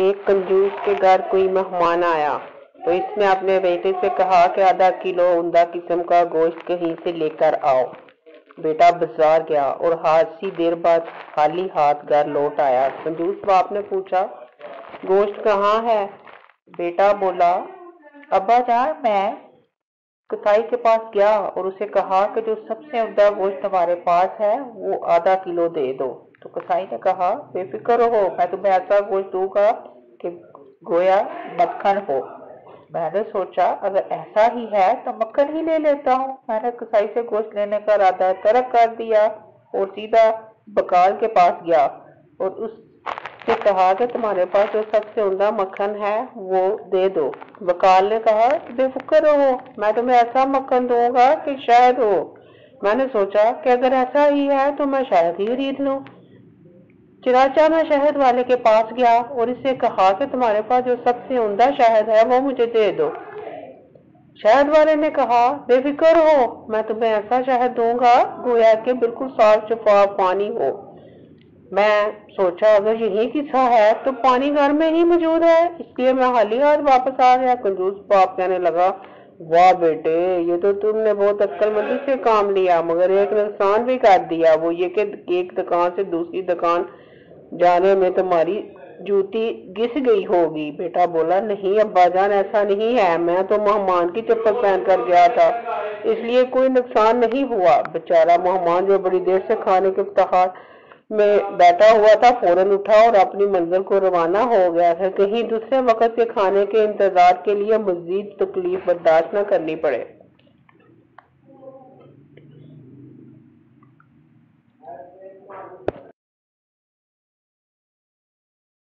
एक कंजूस के घर कोई मेहमान आया तो इसमें अपने बेटे से कहा कि आधा किलो उमदा किस्म का गोश्त कहीं से लेकर आओ। बेटा बाज़ार गया और हाथ सी देर बाद खाली हाथ घर लौट आया। कंजूस बाप ने पूछा, गोश्त कहाँ है? बेटा बोला अब्बा जान मैं कसाई के पास गया और उसे कहा कि जो सबसे उमदा गोश्त हमारे पास है, वो आधा किलो दे दो। तो कसाई ने कहा, बेफिक्र हो मैं तुम्हें ऐसा गोश्त दूँगा कि गोया मक्खन हो। मैंने सोचा, अगर ऐसा ही है तो मक्खन ही ले लेता हूँ। मैंने कसाई से गोश्त लेने का इरादा तरक कर दिया और सीधा बकाल के पास गया और उससे कहा कि तुम्हारे पास जो सबसे उमदा मक्खन है, वो दे दो। बकाल ने कहा, बेफिक्र हो मैं तुम्हें ऐसा मक्खन दूँगा कि शायद हो। मैंने सोचा कि अगर ऐसा ही है तो मैं शायद ही खरीद लूँ। चिराचा मैं शहद वाले के पास गया और इससे कहा कि तुम्हारे पास जो सबसे उमदा शहद है, वो मुझे दे दो। शहद वाले ने कहा, बेफिक्र हो, मैं तुम्हें ऐसा शहद दूँगा, गोया के बिल्कुल साफ़ शफाफ पानी हो। मैं सोचा, अगर यही किस्सा है तो पानी घर में ही मौजूद है। इसलिए मैं हाली हाथ वापस आ गया कंजूस बाप कहने लगा, वाह बेटे, ये तो तुमने बहुत अक्लमंदी से काम लिया, मगर एक नुकसान भी कर दिया, वो ये कि एक दुकान से दूसरी दुकान जाने में तुम्हारी जूती घिस गई होगी। बेटा बोला, नहीं, अब्बा जान, ऐसा नहीं है। मैं तो मेहमान की चप्पल पहन कर गया था, इसलिए कोई नुकसान नहीं हुआ। बेचारा मेहमान जो बड़ी देर से खाने के इफ्तार में बैठा हुआ था, फ़ौरन उठा और अपनी मंजिल को रवाना हो गया था कहीं दूसरे वक्त के खाने के इंतज़ार के लिए मजीद तकलीफ़ बर्दाश्त न करनी पड़े।